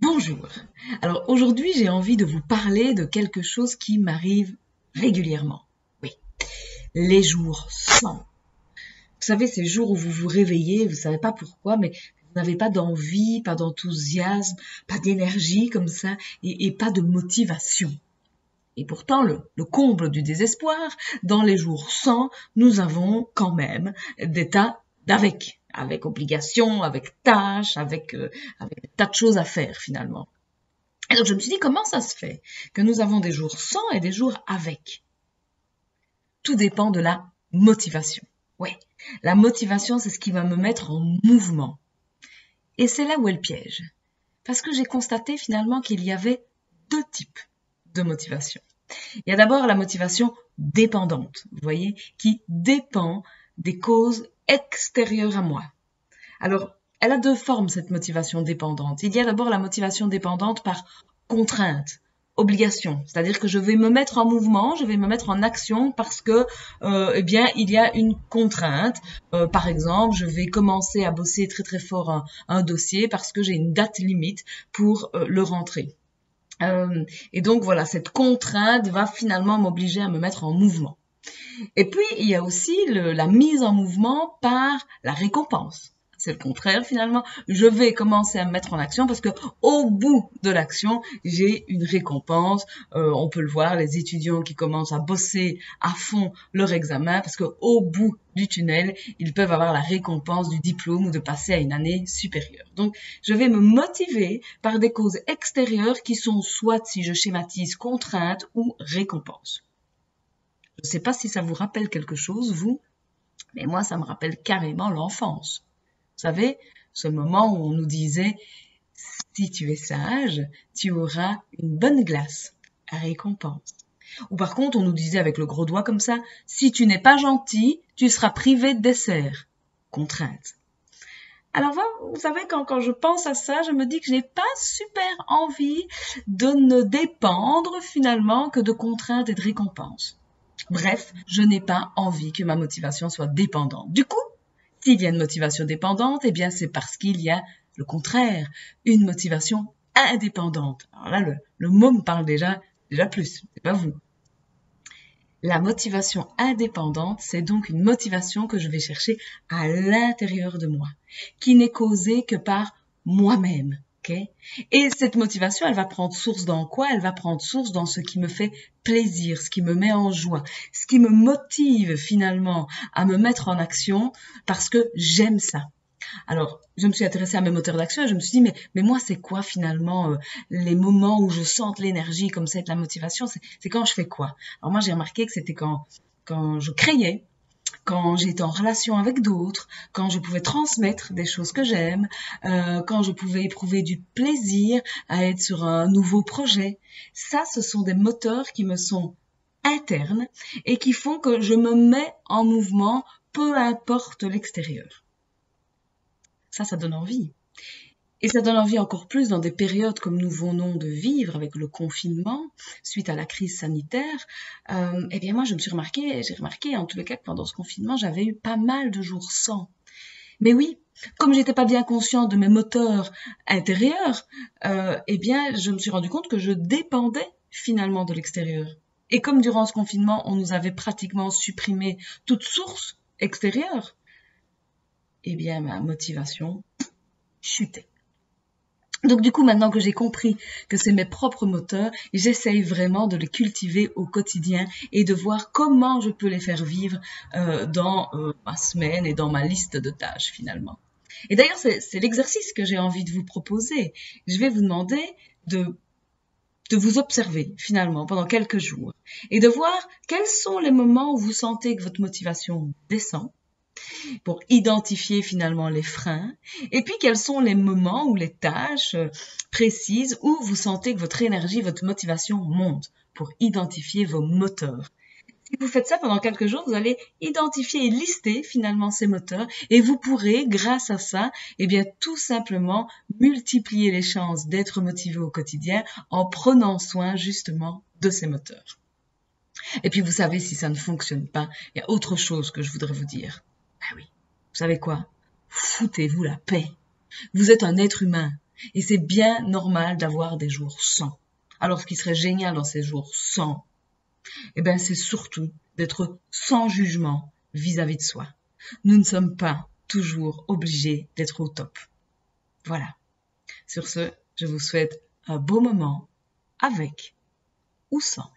Bonjour. Alors aujourd'hui, j'ai envie de vous parler de quelque chose qui m'arrive régulièrement. Oui, les jours sans. Vous savez, ces jours où vous vous réveillez, vous ne savez pas pourquoi, mais vous n'avez pas d'envie, pas d'enthousiasme, pas d'énergie comme ça, et, pas de motivation. Et pourtant, le, le, comble du désespoir, dans les jours sans, nous avons quand même des tas d'avec avec obligation, avec tâches, avec, euh, tas de choses à faire finalement. Et donc je me suis dit, comment ça se fait que nous avons des jours sans et des jours avec? Tout dépend de la motivation. Oui, la motivation, c'est ce qui va me mettre en mouvement. Et c'est là où est le piège. Parce que j'ai constaté finalement qu'il y avait deux types de motivation. Il y a d'abord la motivation dépendante, vous voyez, qui dépend des causes extérieures à moi. Alors, elle a deux formes, cette motivation dépendante. Il y a d'abord la motivation dépendante par contrainte, obligation, c'est-à-dire que je vais me mettre en mouvement, je vais me mettre en action parce que, euh, eh bien, il y a une contrainte. Euh, par exemple, je vais commencer à bosser très très fort un, dossier parce que j'ai une date limite pour euh, le rentrer. et donc voilà, cette contrainte va finalement m'obliger à me mettre en mouvement. Et puis, il y a aussi la mise en mouvement par la récompense. C'est le contraire finalement. Je vais commencer à me mettre en action parce que au bout de l'action, j'ai une récompense. Euh, on peut le voir, les étudiants qui commencent à bosser à fond leur examen parce que au bout du tunnel, ils peuvent avoir la récompense du diplôme ou de passer à une année supérieure. Donc, je vais me motiver par des causes extérieures qui sont soit, si je schématise, contraintes ou récompenses. Je ne sais pas si ça vous rappelle quelque chose, vous, mais moi, ça me rappelle carrément l'enfance. Vous savez, ce moment où on nous disait, si tu es sage, tu auras une bonne glace à récompense. Ou par contre, on nous disait avec le gros doigt comme ça, si tu n'es pas gentil, tu seras privé de dessert. Contrainte. Alors vous savez, quand, quand je pense à ça, je me dis que je n'ai pas super envie de ne dépendre finalement que de contraintes et de récompenses. Bref, je n'ai pas envie que ma motivation soit dépendante. Du coup, s'il y a une motivation dépendante, eh bien c'est parce qu'il y a le contraire, une motivation indépendante. Alors là, le, mot me parle déjà, déjà plus, c'est pas vous. La motivation indépendante, c'est donc une motivation que je vais chercher à l'intérieur de moi, qui n'est causée que par moi-même, et cette motivation, elle va prendre source dans quoi? Elle va prendre source dans ce qui me fait plaisir, ce qui me met en joie, ce qui me motive finalement à me mettre en action parce que j'aime ça. Alors, je me suis intéressée à mes moteurs d'action et je me suis dit, mais, mais moi, c'est quoi finalement euh, les moments où je sens l'énergie comme ça, de la motivation? C'est quand je fais quoi? Alors moi, j'ai remarqué que c'était quand, quand je créais, quand j'étais en relation avec d'autres, quand je pouvais transmettre des choses que j'aime, euh, quand je pouvais éprouver du plaisir à être sur un nouveau projet. Ça, ce sont des moteurs qui me sont internes et qui font que je me mets en mouvement peu importe l'extérieur. Ça, ça donne envie. Et ça donne envie encore plus dans des périodes comme nous venons de vivre avec le confinement suite à la crise sanitaire. Euh, eh bien moi, je me suis remarqué, j'ai remarqué en tous les cas que pendant ce confinement, j'avais eu pas mal de jours sans. Mais oui, comme j'étais pas bien conscient de mes moteurs intérieurs, euh, eh bien, je me suis rendu compte que je dépendais finalement de l'extérieur. Et comme durant ce confinement, on nous avait pratiquement supprimé toute source extérieure, eh bien, ma motivation chutait. Donc du coup, maintenant que j'ai compris que c'est mes propres moteurs, j'essaye vraiment de les cultiver au quotidien et de voir comment je peux les faire vivre euh, dans euh, ma semaine et dans ma liste de tâches finalement. Et d'ailleurs, c'est l'exercice que j'ai envie de vous proposer. Je vais vous demander de de vous observer finalement pendant quelques jours et de voir quels sont les moments où vous sentez que votre motivation descend pour identifier finalement les freins et puis quels sont les moments ou les tâches euh, précises où vous sentez que votre énergie, votre motivation monte pour identifier vos moteurs? Si vous faites ça pendant quelques jours, vous allez identifier et lister finalement ces moteurs et vous pourrez, grâce à ça, eh bien, tout simplement multiplier les chances d'être motivé au quotidien en prenant soin justement de ces moteurs. Et puis, vous savez, si ça ne fonctionne pas, il y a autre chose que je voudrais vous dire. Ah oui. Vous savez quoi? Foutez-vous la paix. Vous êtes un être humain. Et c'est bien normal d'avoir des jours sans. Alors ce qui serait génial dans ces jours sans, eh ben c'est surtout d'être sans jugement vis-à-vis de soi. Nous ne sommes pas toujours obligés d'être au top. Voilà. Sur ce, je vous souhaite un beau moment avec ou sans.